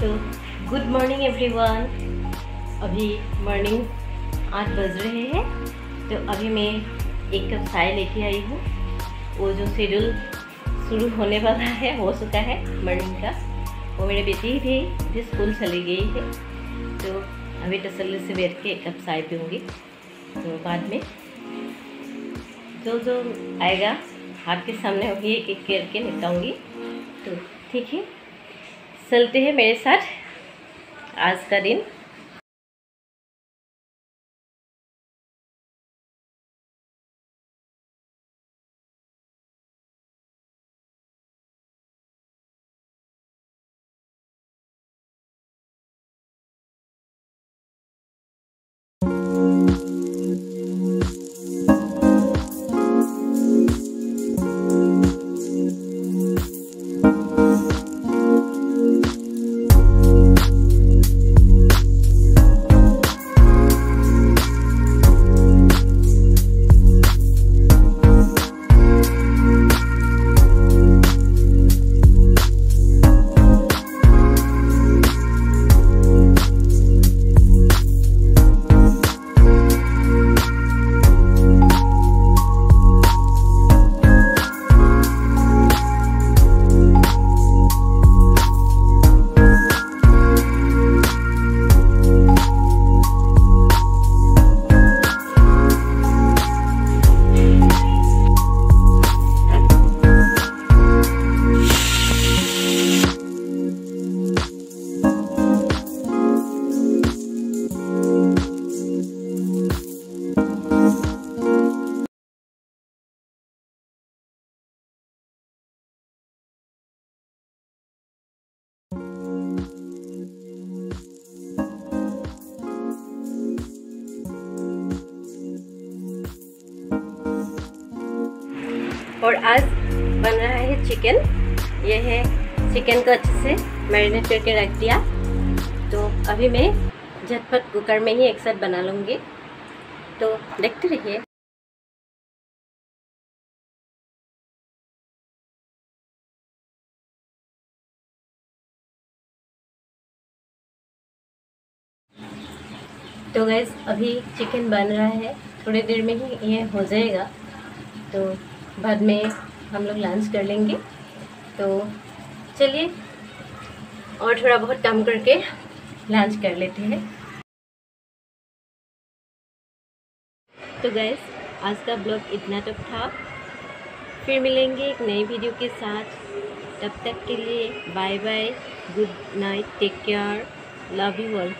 तो good morning everyone अभी morning आठ बज रहे हैं तो अभी मैं एक कप चाय लेके आई हूँ। वो जो शेड्यूल शुरू होने वाला है, हो चुका है मॉर्निंग का, वो मेरे बेटी थी, जो स्कूल चली गई है तो अभी तसल्ली से बैठ के एक कप चाय पीऊँगी। तो बाद में जो जो आएगा हाथ के सामने होगी एक एक करके निपटाऊँगी तो ठीक है। चलते हैं मेरे साथ आज का दिन। और आज बन रहा है चिकन ये है चिकन को अच्छे से मैरिनेट करके रख दिया। तो अभी मैं झटपट कुकर में ही एक साथ बना लूँगी। तो देखते रहिए। तो गैस अभी चिकन बन रहा है। थोड़ी देर में ही ये हो जाएगा। तो बाद में हम लोग लंच कर लेंगे। तो चलिए, और थोड़ा बहुत कम करके लंच कर लेते हैं। तो गैस आज का ब्लॉग इतना तक था। फिर मिलेंगे एक नई वीडियो के साथ। तब तक के लिए bye bye good night take care love you all